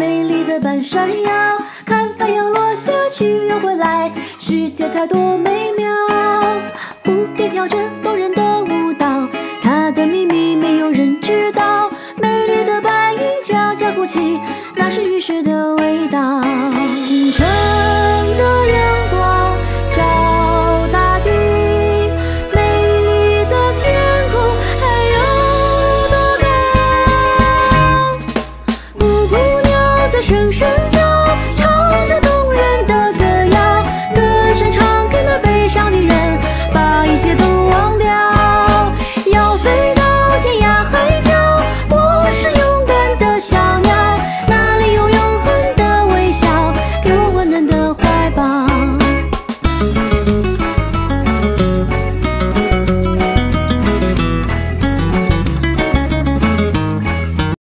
美丽的半山腰，看太阳落下去又回来，世界太多美妙。蝴蝶跳着动人的舞蹈，它的秘密没有人知道。美丽的白云悄悄哭泣，那是雨水的味道。声声